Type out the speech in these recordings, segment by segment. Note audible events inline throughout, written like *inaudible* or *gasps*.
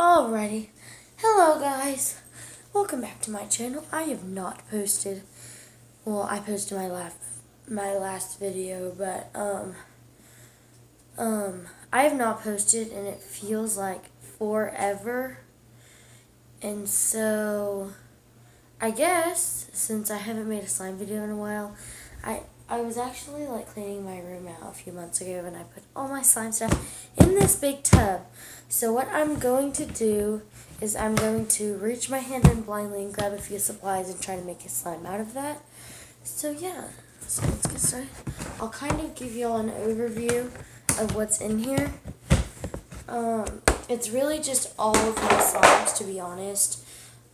Alrighty. Hello guys. Welcome back to my channel. I have not posted well, I posted my last my last video, but um um I have not posted and it feels like forever. And so I guess since I haven't made a slime video in a while, I I was actually like cleaning my room out a few months ago and I put all my slime stuff in this big tub. So what I'm going to do is I'm going to reach my hand in blindly and grab a few supplies and try to make a slime out of that. So yeah, so let's get started. I'll kind of give you all an overview of what's in here. Um, it's really just all of my slimes to be honest.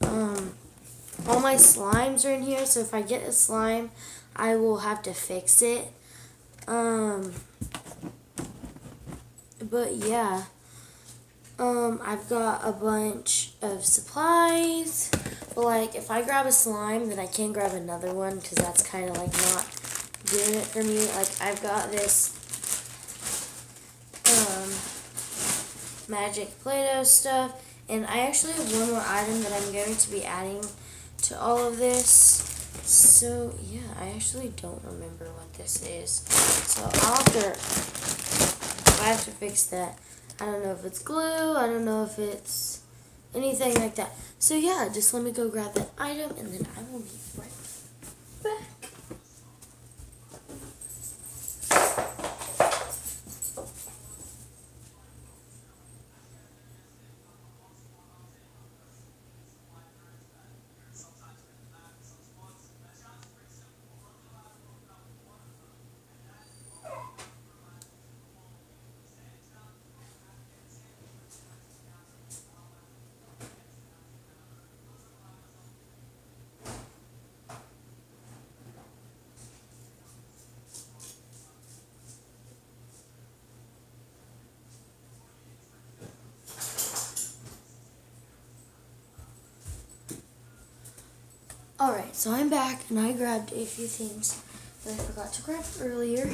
Um, all my slimes are in here, so if I get a slime, I will have to fix it. Um, but yeah, um, I've got a bunch of supplies. But like, if I grab a slime, then I can't grab another one because that's kind of like not doing it for me. Like, I've got this um, magic Play-Doh stuff. And I actually have one more item that I'm going to be adding to all of this. So, yeah, I actually don't remember what this is. So, I'll have to, I have to fix that. I don't know if it's glue, I don't know if it's anything like that. So, yeah, just let me go grab that item, and then I will be right back. Alright, so I'm back and I grabbed a few things that I forgot to grab earlier.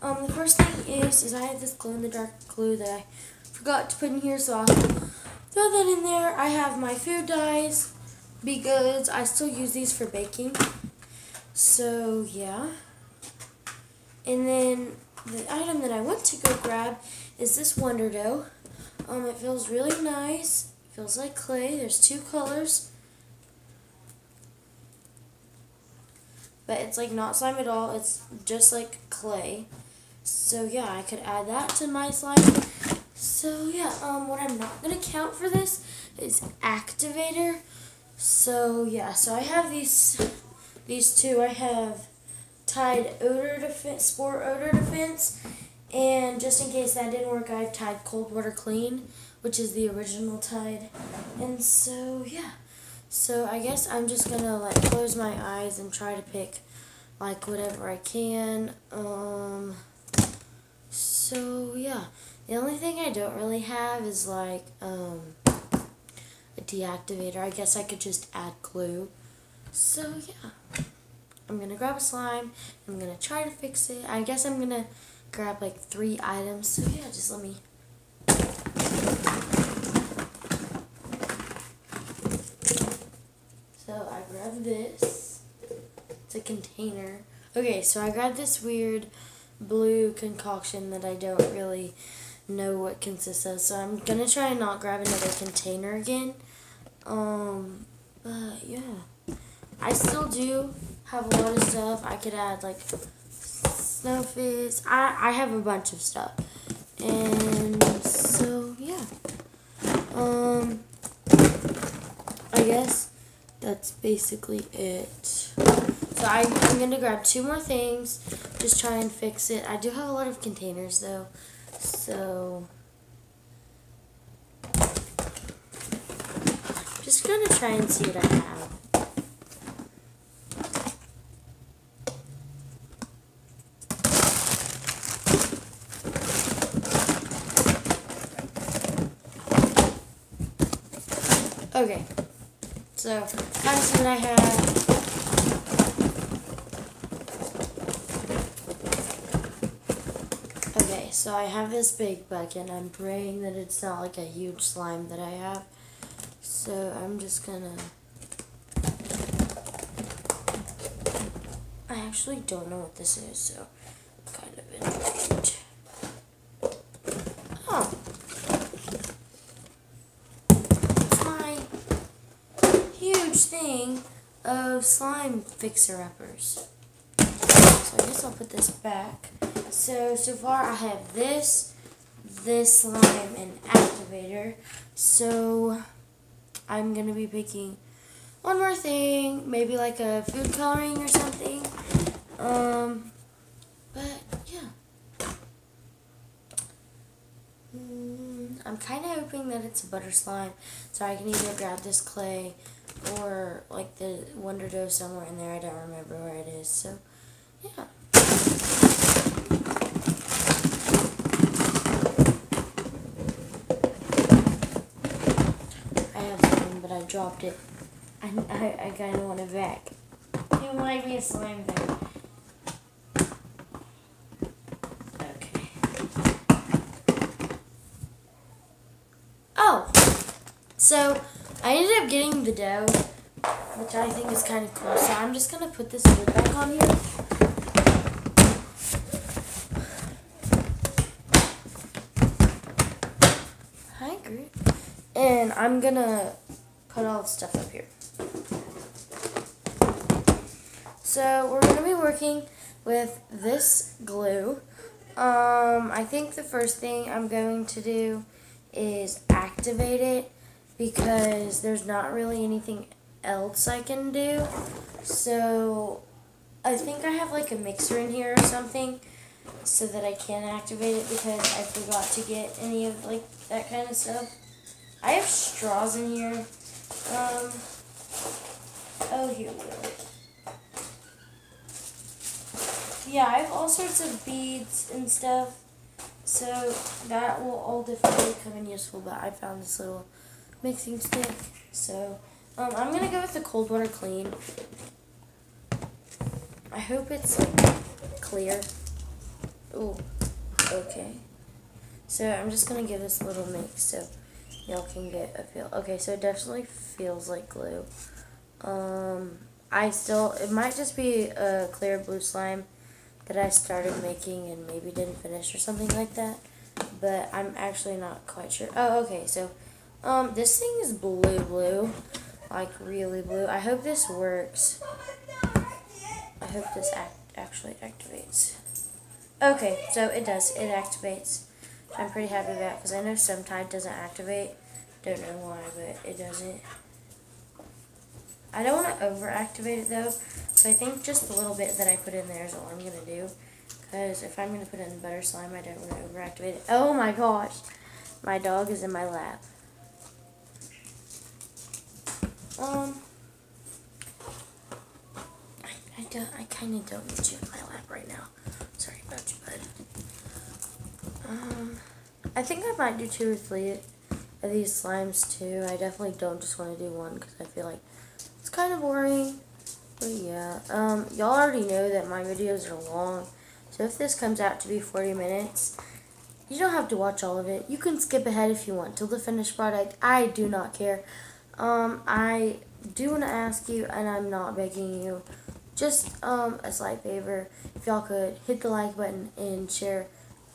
Um, the first thing is, is I have this glow in the dark glue that I forgot to put in here, so I'll throw that in there. I have my food dyes because I still use these for baking. So, yeah. And then the item that I went to go grab is this Wonder Dough. Um, it feels really nice. It feels like clay. There's two colors. But it's like not slime at all. It's just like clay. So yeah, I could add that to my slime. So yeah, um, what I'm not gonna count for this is activator. So yeah, so I have these these two. I have Tide odor defense, sport odor defense, and just in case that didn't work, I have Tide cold water clean, which is the original Tide. And so yeah. So I guess I'm just gonna like close my eyes and try to pick like whatever I can. Um, so yeah, the only thing I don't really have is like um, a deactivator. I guess I could just add glue. So yeah, I'm gonna grab a slime. I'm gonna try to fix it. I guess I'm gonna grab like three items. So yeah, just let me Grabbed this. It's a container. Okay, so I grabbed this weird blue concoction that I don't really know what consists of. So I'm gonna try and not grab another container again. Um, but yeah, I still do have a lot of stuff. I could add like snow. I I have a bunch of stuff, and so yeah. Um, I guess that's basically it. So I, I'm going to grab two more things, just try and fix it. I do have a lot of containers though, so just going to try and see what I have. Okay. So that's what I have. Okay, so I have this big bucket. And I'm praying that it's not like a huge slime that I have. So I'm just gonna. I actually don't know what this is, so kind of intrigued. Oh. It's my huge thing of slime fixer-uppers. So I guess I'll put this back. So, so far I have this, this slime, and activator. So, I'm going to be picking one more thing, maybe like a food coloring or something. Um, but, yeah. Mm, I'm kind of hoping that it's a butter slime, so I can either grab this clay or like the Wonder Dough somewhere in there. I don't remember where it is. So, yeah. I have one, but I dropped it. I, I, I kind of want it back. It might be a slime thing. Okay. Oh! So, I ended up getting the dough, which I think is kind of cool. So I'm just going to put this lid back on here. Hi, Groot. And I'm going to put all the stuff up here. So we're going to be working with this glue. Um, I think the first thing I'm going to do is activate it because there's not really anything else I can do. So I think I have like a mixer in here or something so that I can activate it because I forgot to get any of like that kind of stuff. I have straws in here. Um, oh, here we go. Yeah, I have all sorts of beads and stuff. So that will all definitely come in useful, but I found this little mixing stick. So um, I'm to go with the cold water clean. I hope it's clear. Oh, okay. So I'm just to give this a little mix so y'all can get a feel. Okay, so it definitely feels like glue. Um, I still, it might just be a clear blue slime that I started making and maybe didn't finish or something like that. But I'm actually not quite sure. Oh, okay, so um, this thing is blue blue, like really blue. I hope this works. I hope this act actually activates. Okay, so it does. It activates. I'm pretty happy about that because I know some Tide doesn't activate. Don't know why, but it doesn't. I don't want to over-activate it though, so I think just the little bit that I put in there is all I'm going to do. Because if I'm going to put in butter slime, I don't want to over-activate it. Oh my gosh! My dog is in my lap. Um, I, I don't, I kind of don't need you in my lap right now. Sorry about you, bud. Um, I think I might do two or three of these slimes too. I definitely don't just want to do one because I feel like it's kind of boring. But yeah, um, y'all already know that my videos are long. So if this comes out to be 40 minutes, you don't have to watch all of it. You can skip ahead if you want till the finished product. I do not care. Um, I do want to ask you, and I'm not begging you, just um, a slight favor. If y'all could hit the like button and share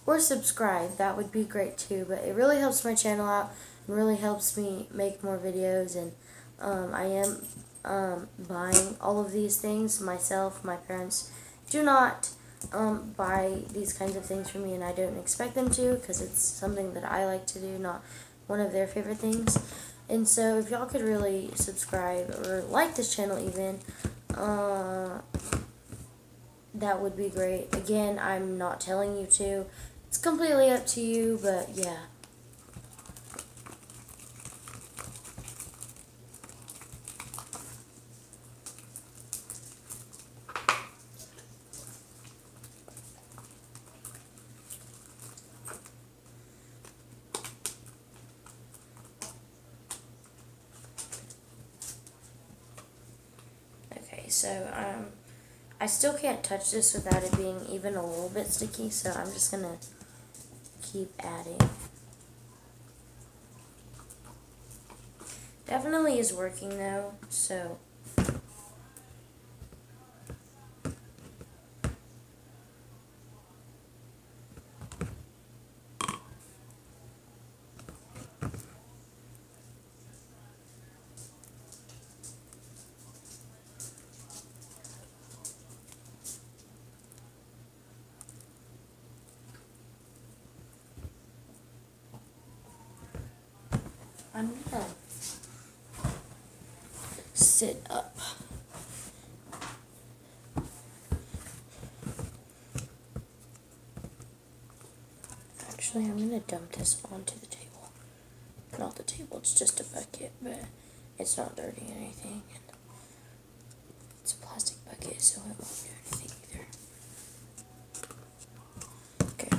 or subscribe, that would be great too. But it really helps my channel out and really helps me make more videos. And um, I am um, buying all of these things myself. My parents do not um, buy these kinds of things for me, and I don't expect them to because it's something that I like to do, not one of their favorite things. And so if y'all could really subscribe or like this channel even, uh, that would be great. Again, I'm not telling you to. It's completely up to you, but yeah. Okay, so um, I still can't touch this without it being even a little bit sticky, so I'm just gonna keep adding. Definitely is working though, so. I'm gonna sit up. Actually, I'm gonna dump this onto the table. Not the table, it's just a bucket, but it's not dirty or anything. It's a plastic bucket, so it won't do anything either. Okay.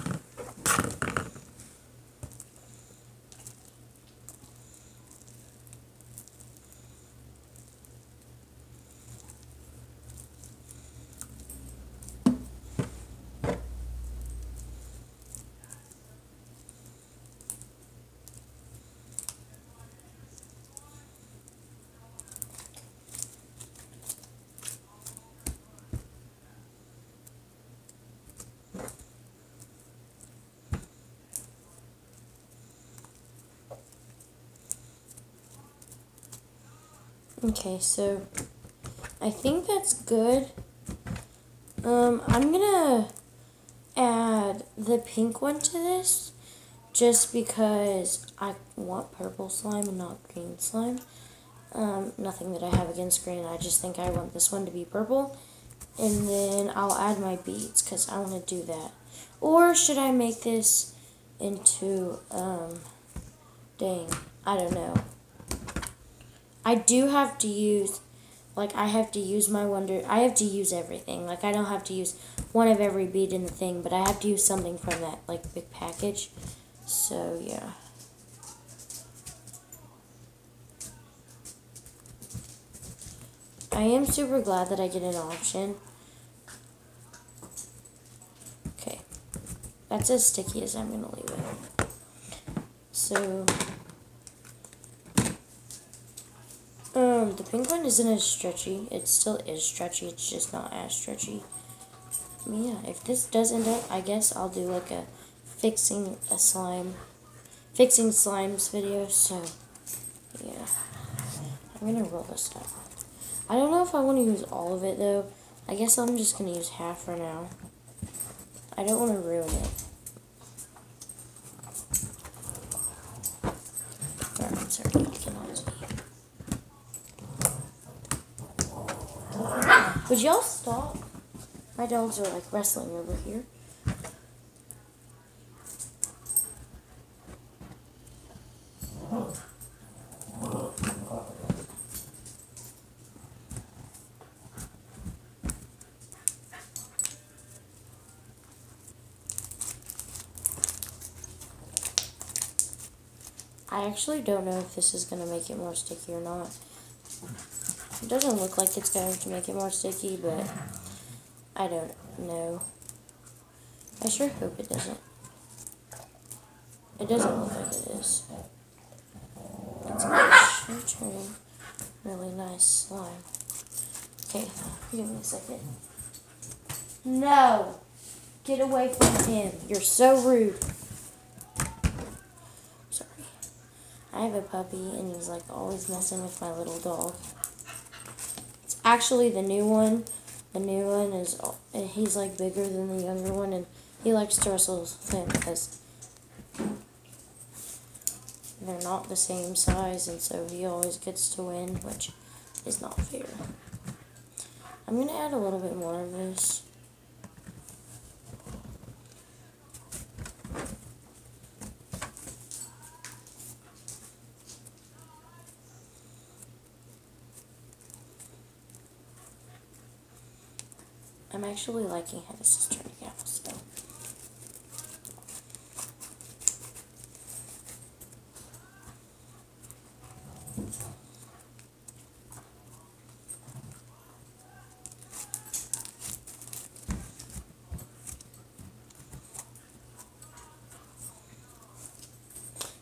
Okay, so I think that's good. Um, I'm gonna add the pink one to this just because I want purple slime and not green slime. Um, nothing that I have against green, I just think I want this one to be purple. And then I'll add my beads because I want to do that. Or should I make this into, um, dang, I don't know. I do have to use, like, I have to use my wonder, I have to use everything. Like, I don't have to use one of every bead in the thing, but I have to use something from that, like, big package. So, yeah. I am super glad that I get an option. Okay. That's as sticky as I'm going to leave it. So, Um, the pink one isn't as stretchy. It still is stretchy. It's just not as stretchy. Yeah, if this does end up, I guess I'll do like a fixing a slime, fixing slimes video. So, yeah. I'm to roll this up. I don't know if I want to use all of it, though. I guess I'm just to use half for now. I don't want to ruin it. I'm sorry, Would y'all stop? My dogs are like wrestling over here. I actually don't know if this is going to make it more sticky or not. It doesn't look like it's going to make it more sticky, but I don't know. I sure hope it doesn't. It doesn't look like it is. It's sure turning really nice slime. Okay, give me a second. No! Get away from him. You're so rude. Sorry. I have a puppy and he's like always messing with my little dog. Actually, the new one, the new one is he's like bigger than the younger one, and he likes to wrestle him because they're not the same size, and so he always gets to win, which is not fair. I'm gonna add a little bit more of this. I'm actually liking how this is turning out, so.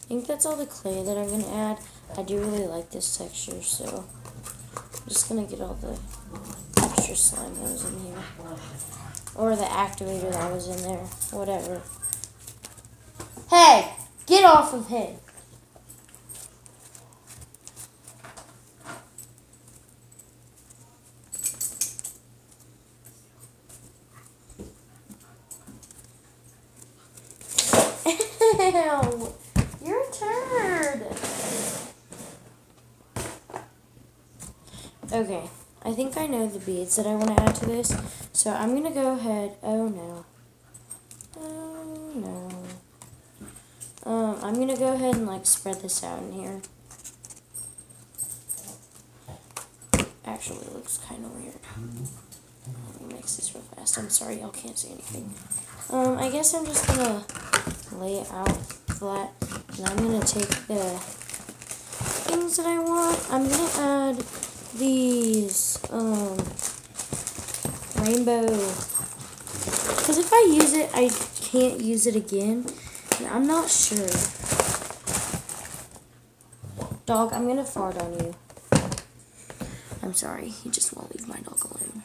I think that's all the clay that I'm going to add. I do really like this texture, so I'm just going to get all the extra slime that was in here. Or the activator that was in there. Whatever. Hey! Get off of him! *laughs* You're a turd! Okay, I think I know the beads that I want to add to this. So I'm going to go ahead. Oh no. Oh no. Um, I'm going to go ahead and like spread this out in here. Actually, looks kind of weird. Let me mix this real fast. I'm sorry, y'all can't see anything. Um, I guess I'm just going to lay it out flat. And I'm going to take the things that I want. I'm going to add these um, rainbow. Because if I use it, I can't use it again. And I'm not sure. Dog, I'm going to fart on you. I'm sorry. He just won't leave my dog alone.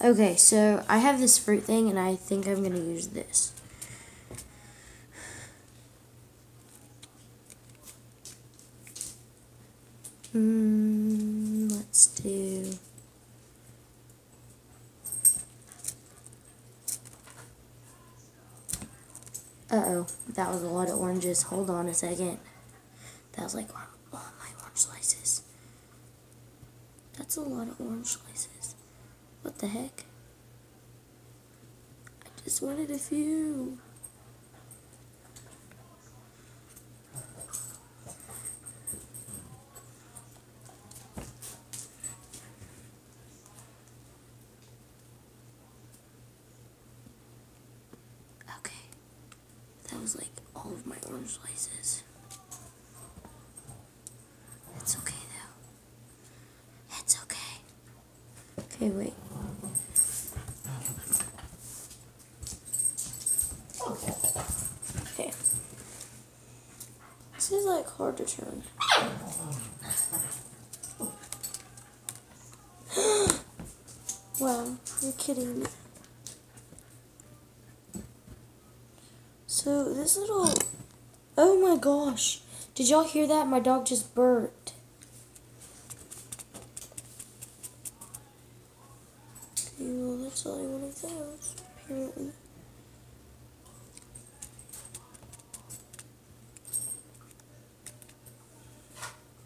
Okay, so I have this fruit thing, and I think I'm going to use this. Hmm, let's do... Uh-oh, that was a lot of oranges. Hold on a second. That was like all my orange slices. That's a lot of orange slices. What the heck? I just wanted a few. Okay. That was like all It's okay though. It's okay. Okay, wait. Okay. This is like hard to turn. *gasps* wow, you're kidding me. So this little, oh my gosh, did y'all hear that? My dog just burped. Okay, well that's only one of those, apparently.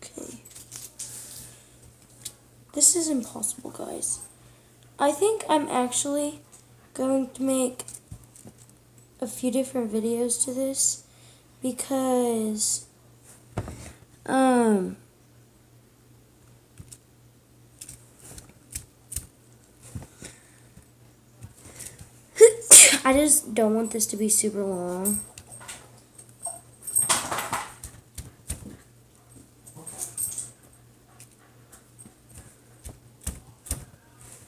Okay. This is impossible, guys. I think I'm actually going to make a few different videos to this because um *coughs* I just don't want this to be super long.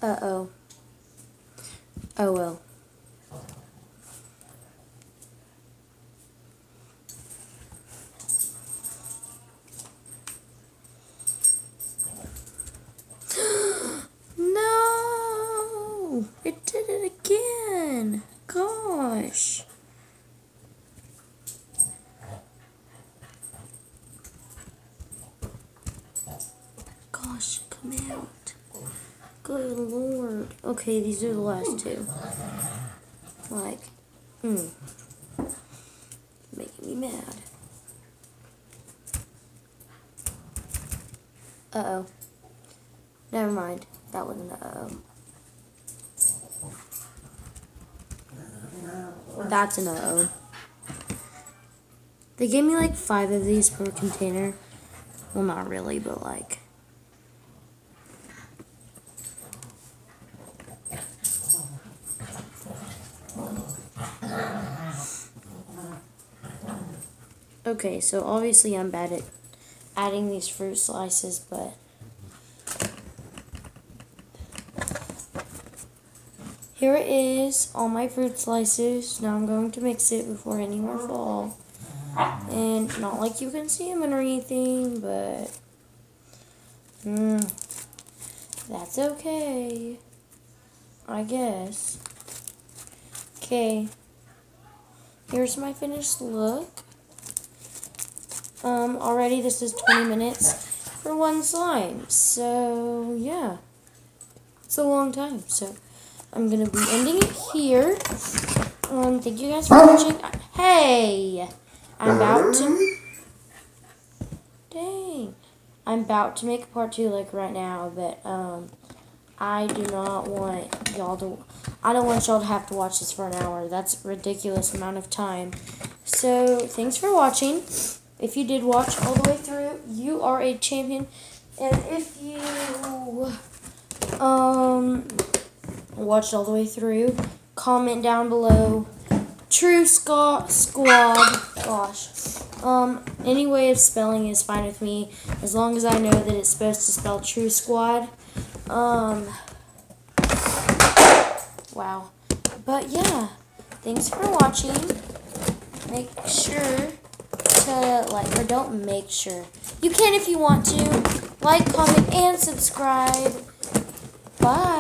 Uh-oh. Oh well. no! It did it again! Gosh! Gosh, come out. Good lord. Okay, these are the last two. Like, hmm. Making me mad. Uh-oh. Never mind. That wasn't uh-oh. That's an uh-oh. They gave me like five of these per container. Well, not really, but like... Okay, so obviously I'm bad at adding these fruit slices, but here it is, all my fruit slices. Now I'm going to mix it before any more fall. And not like you can see them or anything, but mm, that's okay. I guess. Okay. Here's my finished look. Um, already this is 20 minutes for one slime. So, yeah. It's a long time. So, I'm going to be ending it here. Um, thank you guys for watching. Hey! I'm about to... Dang. I'm about to make a part two, like, right now. But, um, I do not want y'all to... I don't want y'all to have to watch this for an hour. That's a ridiculous amount of time. So, thanks for watching. If you did watch all the way through, you are a champion. And if you um watched all the way through, comment down below. True Scott Squad. Gosh. Um, any way of spelling is fine with me, as long as I know that it's supposed to spell True Squad. Um, wow. But yeah, thanks for watching. Make sure to like, or don't make sure. You can if you want to. Like, comment, and subscribe. Bye.